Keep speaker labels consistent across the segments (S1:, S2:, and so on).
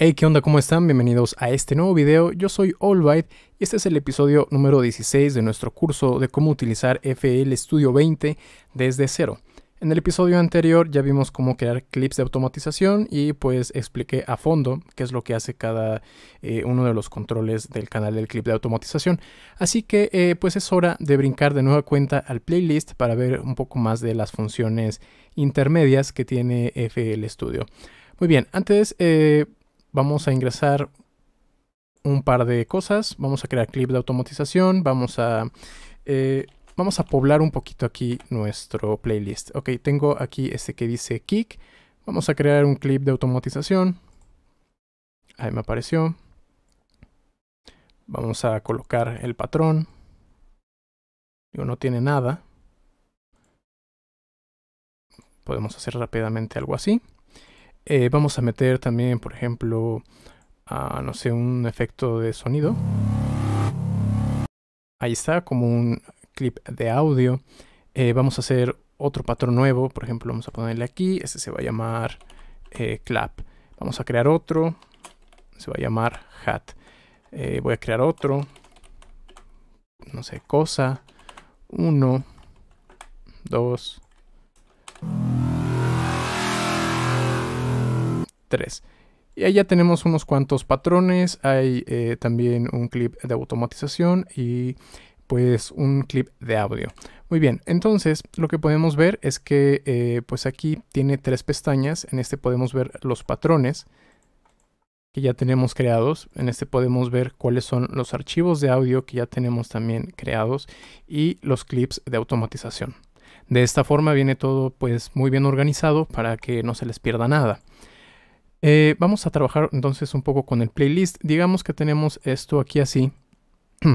S1: Hey, ¿qué onda? ¿Cómo están? Bienvenidos a este nuevo video. Yo soy Allbyte y este es el episodio número 16 de nuestro curso de cómo utilizar FL Studio 20 desde cero. En el episodio anterior ya vimos cómo crear clips de automatización y pues expliqué a fondo qué es lo que hace cada eh, uno de los controles del canal del clip de automatización. Así que eh, pues es hora de brincar de nueva cuenta al playlist para ver un poco más de las funciones intermedias que tiene FL Studio. Muy bien, antes eh, vamos a ingresar un par de cosas. Vamos a crear clip de automatización. Vamos a, eh, vamos a poblar un poquito aquí nuestro playlist. Ok, tengo aquí este que dice kick. Vamos a crear un clip de automatización. Ahí me apareció. Vamos a colocar el patrón. Digo, no tiene nada. Podemos hacer rápidamente algo así. Eh, vamos a meter también, por ejemplo, no sé, un efecto de sonido. Ahí está, como un clip de audio. Eh, vamos a hacer otro patrón nuevo, por ejemplo, vamos a ponerle aquí, este se va a llamar eh, clap. Vamos a crear otro, se va a llamar hat. voy a crear otro, no sé, cosa, uno, dos, 3. Y ahí ya tenemos unos cuantos patrones, hay eh, también un clip de automatización y pues un clip de audio. Muy bien, entonces lo que podemos ver es que eh, pues aquí tiene tres pestañas, en este podemos ver los patrones que ya tenemos creados, en este podemos ver cuáles son los archivos de audio que ya tenemos también creados y los clips de automatización. De esta forma viene todo pues muy bien organizado para que no se les pierda nada. Eh, vamos a trabajar entonces un poco con el playlist. Digamos que tenemos esto aquí así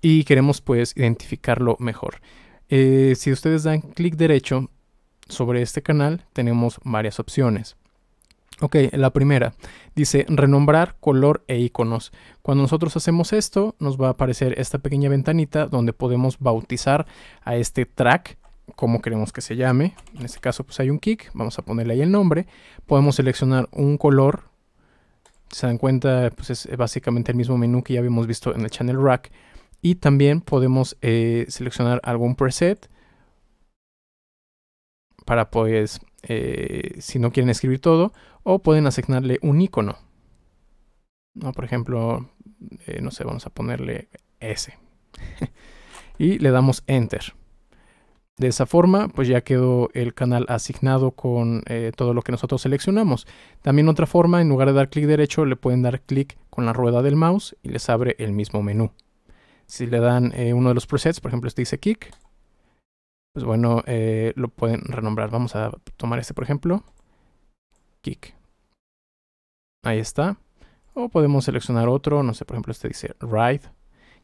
S1: y queremos pues identificarlo mejor. Eh, si ustedes dan clic derecho sobre este canal tenemos varias opciones. Ok, la primera dice renombrar color e iconos. Cuando nosotros hacemos esto nos va a aparecer esta pequeña ventanita donde podemos bautizar a este track como queremos que se llame. En este caso pues hay un kick, vamos a ponerle ahí el nombre. Podemos seleccionar un color. Se dan cuenta, pues es básicamente el mismo menú que ya habíamos visto en el Channel Rack. Y también podemos eh, seleccionar algún preset para pues, eh, si no quieren escribir todo, o pueden asignarle un icono. ¿No? Por ejemplo, eh, no sé, vamos a ponerle S. y le damos Enter. De esa forma, pues ya quedó el canal asignado con eh, todo lo que nosotros seleccionamos. También otra forma, en lugar de dar clic derecho, le pueden dar clic con la rueda del mouse y les abre el mismo menú. Si le dan eh, uno de los presets, por ejemplo este dice kick, pues bueno, eh, lo pueden renombrar. Vamos a tomar este por ejemplo, kick. Ahí está. O podemos seleccionar otro, no sé, por ejemplo este dice ride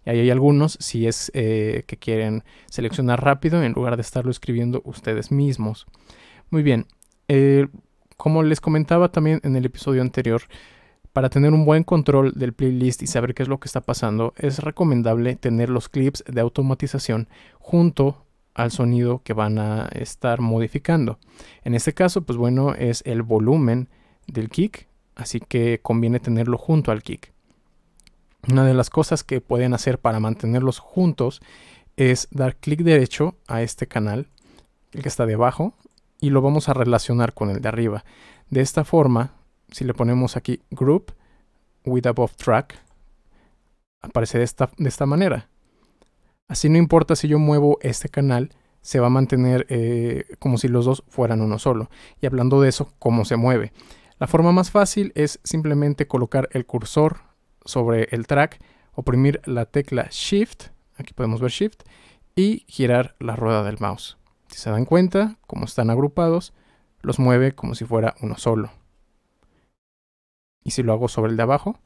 S1: y ahí hay algunos, si es eh, que quieren seleccionar rápido en lugar de estarlo escribiendo ustedes mismos. Muy bien, eh, como les comentaba también en el episodio anterior, para tener un buen control del playlist y saber qué es lo que está pasando, es recomendable tener los clips de automatización junto al sonido que van a estar modificando. En este caso, pues bueno, es el volumen del kick, así que conviene tenerlo junto al kick. Una de las cosas que pueden hacer para mantenerlos juntos es dar clic derecho a este canal, el que está debajo, y lo vamos a relacionar con el de arriba. De esta forma, si le ponemos aquí Group with Above Track, aparece de esta, de esta manera. Así no importa si yo muevo este canal, se va a mantener eh, como si los dos fueran uno solo. Y hablando de eso, ¿cómo se mueve? La forma más fácil es simplemente colocar el cursor sobre el track, oprimir la tecla Shift, aquí podemos ver Shift, y girar la rueda del mouse. Si se dan cuenta, como están agrupados, los mueve como si fuera uno solo. Y si lo hago sobre el de abajo,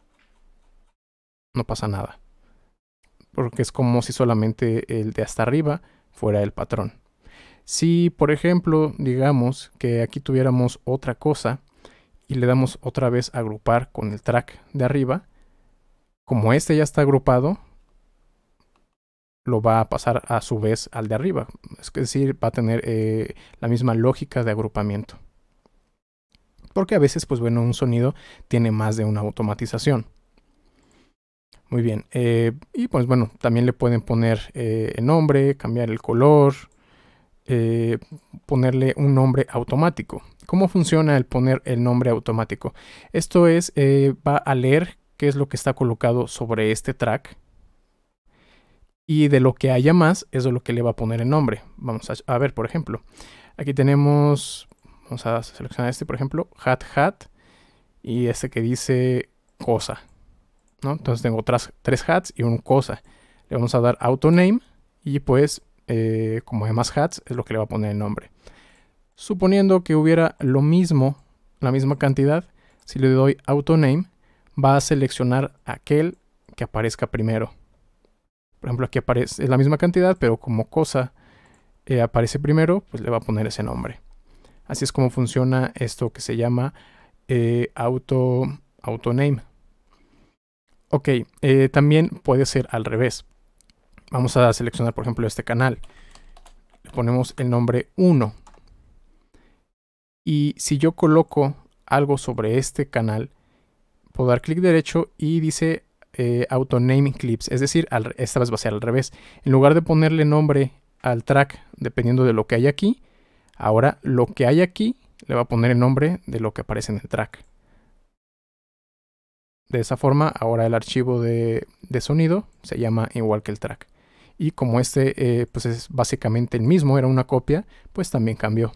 S1: no pasa nada. Porque es como si solamente el de hasta arriba fuera el patrón. Si, por ejemplo, digamos que aquí tuviéramos otra cosa y le damos otra vez agrupar con el track de arriba, como este ya está agrupado, lo va a pasar a su vez al de arriba. Es decir, va a tener eh, la misma lógica de agrupamiento. Porque a veces, pues bueno, un sonido tiene más de una automatización. Muy bien. Eh, y pues bueno, también le pueden poner eh, el nombre, cambiar el color, ponerle un nombre automático. ¿Cómo funciona el poner el nombre automático? Esto es, va a leer qué es lo que está colocado sobre este track. Y de lo que haya más, es lo que le va a poner el nombre. Vamos a, ver, por ejemplo. Aquí tenemos, vamos a seleccionar este, por ejemplo, hat hat. Y este que dice cosa. Entonces tengo tres hats y un cosa. Le vamos a dar auto name y pues eh, como hay más hats es lo que le va a poner el nombre. Suponiendo que hubiera lo mismo, la misma cantidad, si le doy auto name va a seleccionar aquel que aparezca primero. Por ejemplo, aquí aparece la misma cantidad, pero como cosa eh, aparece primero, pues le va a poner ese nombre. Así es como funciona esto que se llama eh, auto, auto name. Ok, eh, también puede ser al revés. Vamos a seleccionar, por ejemplo, este canal. Le ponemos el nombre 1. Y si yo coloco algo sobre este canal, puedo dar clic derecho y dice eh, Auto Name Clips. Es decir, esta vez va a ser al revés. En lugar de ponerle nombre al track dependiendo de lo que hay aquí, ahora lo que hay aquí le va a poner el nombre de lo que aparece en el track. De esa forma, ahora el archivo de, sonido se llama igual que el track. Y como este eh, pues es básicamente el mismo, era una copia, pues también cambió.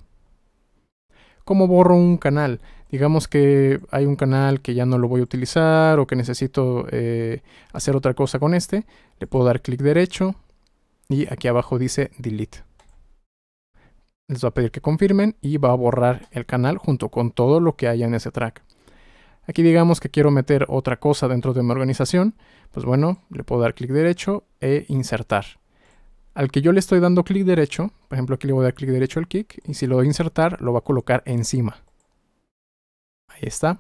S1: ¿Cómo borro un canal? Digamos que hay un canal que ya no lo voy a utilizar o que necesito eh, hacer otra cosa con este. Le puedo dar clic derecho y aquí abajo dice delete. Les va a pedir que confirmen y va a borrar el canal junto con todo lo que haya en ese track. Aquí digamos que quiero meter otra cosa dentro de mi organización, pues bueno, le puedo dar clic derecho e insertar. Al que yo le estoy dando clic derecho, por ejemplo aquí le voy a dar clic derecho al kick y si lo doy insertar lo va a colocar encima. Ahí está.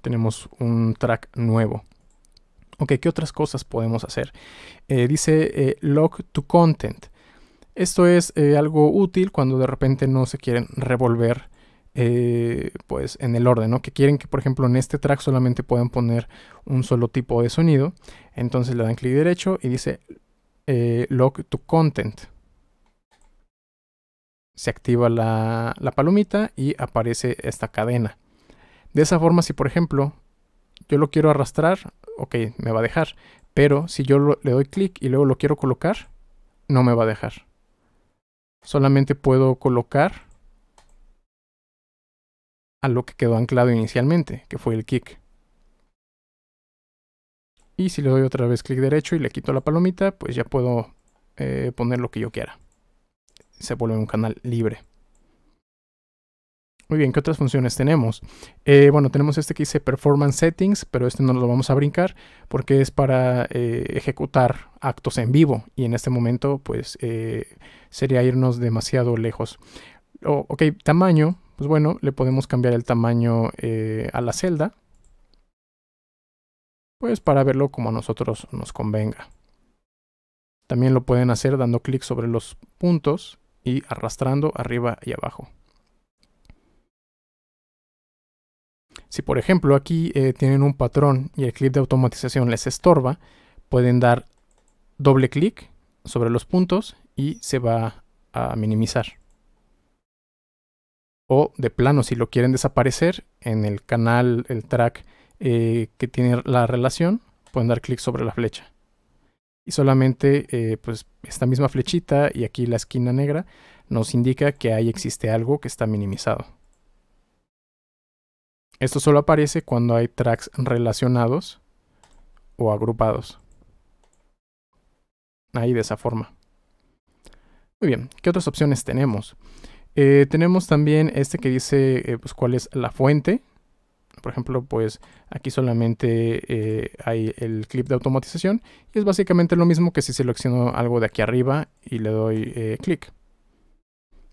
S1: Tenemos un track nuevo. Ok, ¿qué otras cosas podemos hacer? Eh, dice eh, log to content. Esto es eh, algo útil cuando de repente no se quieren revolver eh, pues en el orden, ¿no? Que quieren que, por ejemplo, en este track solamente puedan poner un solo tipo de sonido. Entonces le dan clic derecho y dice eh, log to content. Se activa la, palomita y aparece esta cadena. De esa forma, si por ejemplo yo lo quiero arrastrar, ok, me va a dejar. Pero si yo le doy clic y luego lo quiero colocar, no me va a dejar. Solamente puedo colocar a lo que quedó anclado inicialmente, que fue el kick. Y si le doy otra vez clic derecho y le quito la palomita, pues ya puedo eh, poner lo que yo quiera. Se vuelve un canal libre. Muy bien, ¿qué otras funciones tenemos? Eh, bueno, tenemos este que dice Performance Settings, pero este no lo vamos a brincar porque es para eh, ejecutar actos en vivo y en este momento pues sería irnos demasiado lejos. ok, tamaño, pues bueno, le podemos cambiar el tamaño a la celda. Pues para verlo como a nosotros nos convenga. También lo pueden hacer dando clic sobre los puntos y arrastrando arriba y abajo. Si por ejemplo aquí eh, tienen un patrón y el clip de automatización les estorba, pueden dar doble clic sobre los puntos y se va a minimizar o de plano si lo quieren desaparecer en el canal, el track eh, que tiene la relación, pueden dar clic sobre la flecha. Y solamente eh, pues esta misma flechita y aquí la esquina negra nos indica que ahí existe algo que está minimizado. Esto solo aparece cuando hay tracks relacionados o agrupados. Ahí de esa forma. Muy bien, ¿qué otras opciones tenemos? Eh, tenemos también este que dice pues, cuál es la fuente. Por ejemplo, pues aquí solamente eh, hay el clip de automatización y es básicamente lo mismo que si selecciono algo de aquí arriba y le doy clic.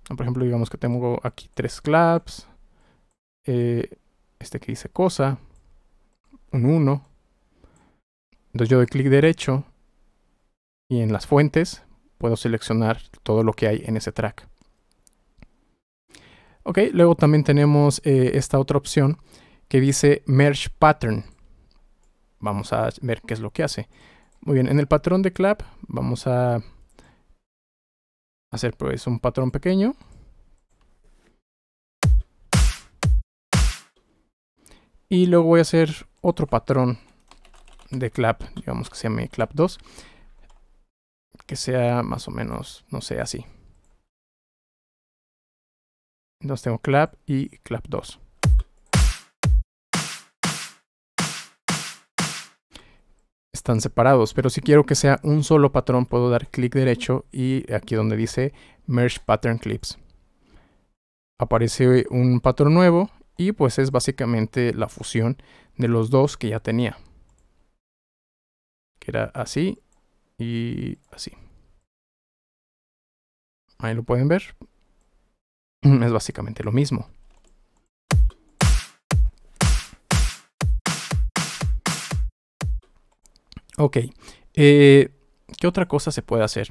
S1: Por ejemplo, digamos que tengo aquí tres claps, este que dice cosa, un 1. Entonces yo doy clic derecho y en las fuentes puedo seleccionar todo lo que hay en ese track. Ok, luego también tenemos eh, esta otra opción que dice Merge Pattern. Vamos a ver qué es lo que hace. Muy bien, en el patrón de clap vamos a hacer pues un patrón pequeño. Y luego voy a hacer otro patrón de clap, digamos que se llame clap 2, que sea más o menos, no sé, así. Entonces tengo clap y clap 2. Separados, pero si quiero que sea un solo patrón puedo dar clic derecho y aquí donde dice Merge Pattern Clips. Aparece un patrón nuevo y pues es básicamente la fusión de los dos que ya tenía. Que era así y así. Ahí lo pueden ver. Es básicamente lo mismo. Ok. Eh, ¿Qué otra cosa se puede hacer?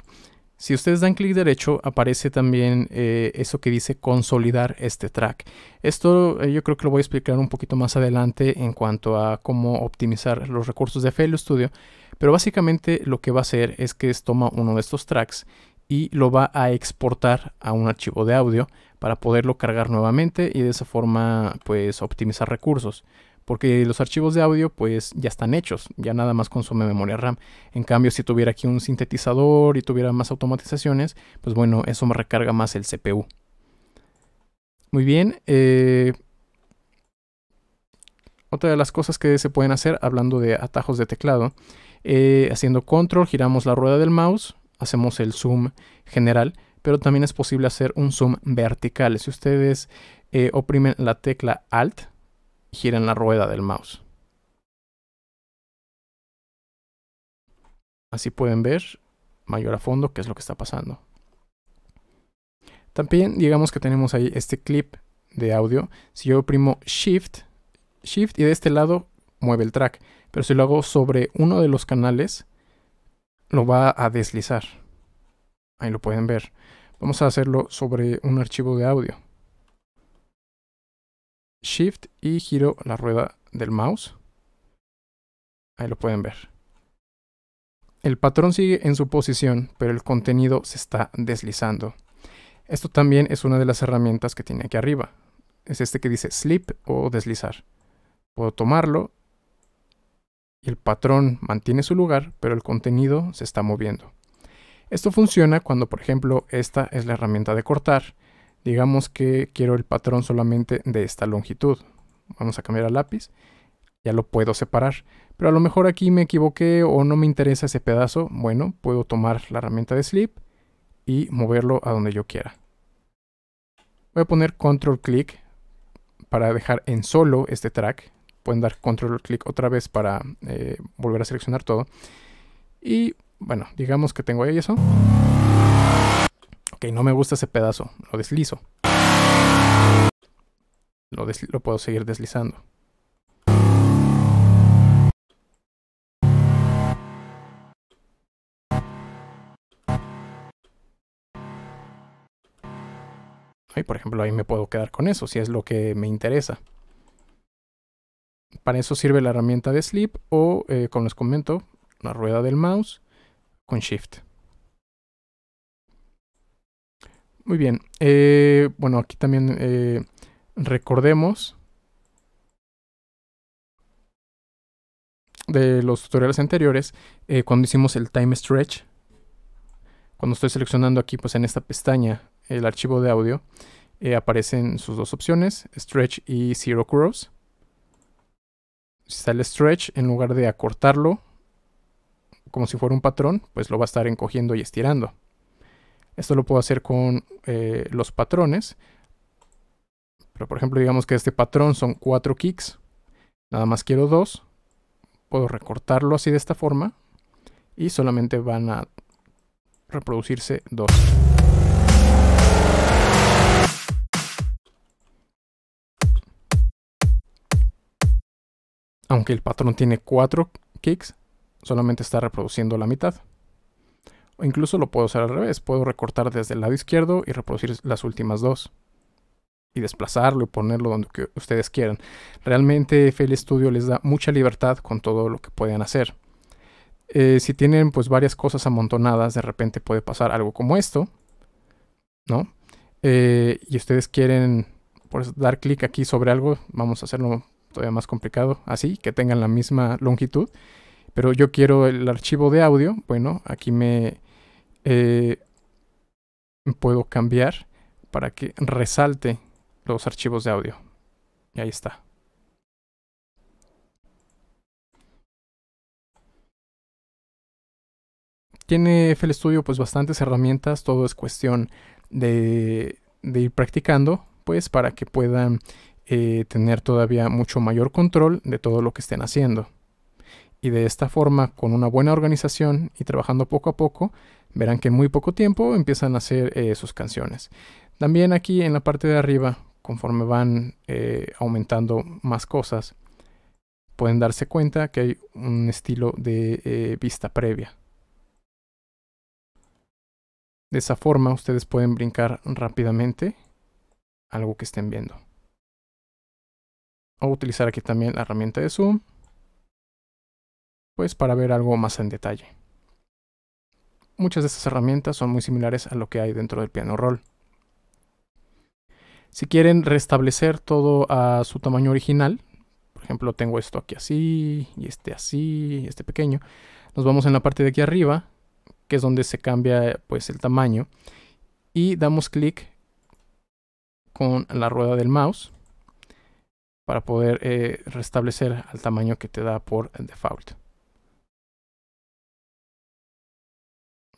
S1: Si ustedes dan clic derecho, aparece también eh, eso que dice consolidar este track. Esto eh, yo creo que lo voy a explicar un poquito más adelante en cuanto a cómo optimizar los recursos de FL Studio. Pero básicamente lo que va a hacer es que toma uno de estos tracks y lo va a exportar a un archivo de audio para poderlo cargar nuevamente y de esa forma pues optimizar recursos porque los archivos de audio pues ya están hechos, ya nada más consume memoria RAM. En cambio, si tuviera aquí un sintetizador y tuviera más automatizaciones, pues bueno, eso me recarga más el CPU. Muy bien. Eh, otra de las cosas que se pueden hacer, hablando de atajos de teclado, eh, haciendo control, giramos la rueda del mouse, hacemos el zoom general, pero también es posible hacer un zoom vertical. Si ustedes eh, oprimen la tecla Alt, giran la rueda del mouse. Así pueden ver mayor a fondo qué es lo que está pasando. También digamos que tenemos ahí este clip de audio. Si yo oprimo Shift, Shift y de este lado mueve el track. Pero si lo hago sobre uno de los canales, lo va a deslizar. Ahí lo pueden ver. Vamos a hacerlo sobre un archivo de audio. Shift y giro la rueda del mouse. Ahí lo pueden ver. El patrón sigue en su posición, pero el contenido se está deslizando. Esto también es una de las herramientas que tiene aquí arriba. Es este que dice slip o deslizar. Puedo tomarlo y el patrón mantiene su lugar, pero el contenido se está moviendo. Esto funciona cuando, por ejemplo, esta es la herramienta de cortar Digamos que quiero el patrón solamente de esta longitud. Vamos a cambiar al lápiz. Ya lo puedo separar. Pero a lo mejor aquí me equivoqué o no me interesa ese pedazo. Bueno, puedo tomar la herramienta de slip y moverlo a donde yo quiera. Voy a poner control click para dejar en solo este track. Pueden dar control click otra vez para eh, volver a seleccionar todo. Y bueno, digamos que tengo ahí eso. Ok, no me gusta ese pedazo. Lo deslizo. Lo, lo puedo seguir deslizando. Ahí, por ejemplo, ahí me puedo quedar con eso, si es lo que me interesa. Para eso sirve la herramienta de Sleep o, eh, como les comento, la rueda del mouse con Shift. Muy bien. Eh, bueno, aquí también eh, recordemos de los tutoriales anteriores, eh, cuando hicimos el time stretch, cuando estoy seleccionando aquí, pues en esta pestaña, el archivo de audio, aparecen sus dos opciones, stretch y zero cross. Si sale stretch, en lugar de acortarlo, como si fuera un patrón, pues lo va a estar encogiendo y estirando. Esto lo puedo hacer con eh, los patrones. Pero por ejemplo, digamos que este patrón son cuatro kicks. Nada más quiero dos. Puedo recortarlo así de esta forma. Y solamente van a reproducirse dos. Aunque el patrón tiene cuatro kicks, solamente está reproduciendo la mitad. O incluso lo puedo hacer al revés. Puedo recortar desde el lado izquierdo y reproducir las últimas dos. y desplazarlo y ponerlo donde ustedes quieran. Realmente FL Studio les da mucha libertad con todo lo que pueden hacer. Eh, si tienen pues varias cosas amontonadas, de repente puede pasar algo como esto, ¿no? Eh, y ustedes quieren pues, dar clic aquí sobre algo, vamos a hacerlo todavía más complicado, así, que tengan la misma longitud. Pero yo quiero el archivo de audio, bueno, aquí me eh, puedo cambiar para que resalte los archivos de audio. Y ahí está. Tiene FL Studio pues bastantes herramientas, todo es cuestión de, ir practicando, pues para que puedan eh, tener todavía mucho mayor control de todo lo que estén haciendo. Y de esta forma, con una buena organización y trabajando poco a poco, verán que en muy poco tiempo empiezan a hacer eh, sus canciones. También aquí en la parte de arriba, conforme van eh, aumentando más cosas, pueden darse cuenta que hay un estilo de vista previa. De esa forma ustedes pueden brincar rápidamente algo que estén viendo. O utilizar aquí también la herramienta de zoom, pues para ver algo más en detalle. Muchas de estas herramientas son muy similares a lo que hay dentro del piano roll. Si quieren restablecer todo a su tamaño original, por ejemplo tengo esto aquí así, y este así, y este pequeño, nos vamos en la parte de aquí arriba que es donde se cambia pues el tamaño y damos clic con la rueda del mouse para poder eh, restablecer al tamaño que te da por default.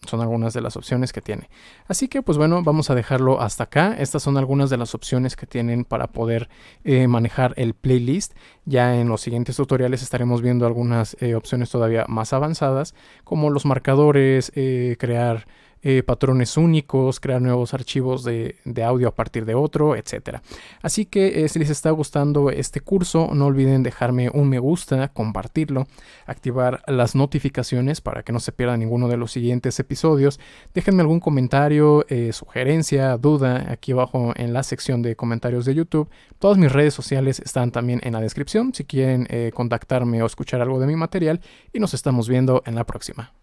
S1: Son algunas de las opciones que tiene. Así que pues bueno, vamos a dejarlo hasta acá. Estas son algunas de las opciones que tienen para poder eh, manejar el playlist. Ya en los siguientes tutoriales estaremos viendo algunas eh, opciones todavía más avanzadas, como los marcadores, eh, crear eh, patrones únicos, crear nuevos archivos de, audio a partir de otro, etc. Así que eh, si les está gustando este curso, no olviden dejarme un me gusta, compartirlo, activar las notificaciones para que no se pierda ninguno de los siguientes episodios. Déjenme algún comentario, eh, sugerencia, duda aquí abajo en la sección de comentarios de YouTube. Todas mis redes sociales están también en la descripción si quieren contactarme o escuchar algo de mi material y nos estamos viendo en la próxima.